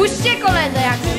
Puśćcie koledze jak